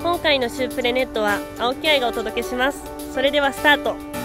今回のシュープレネットは青木愛がお届けします。それではスタート。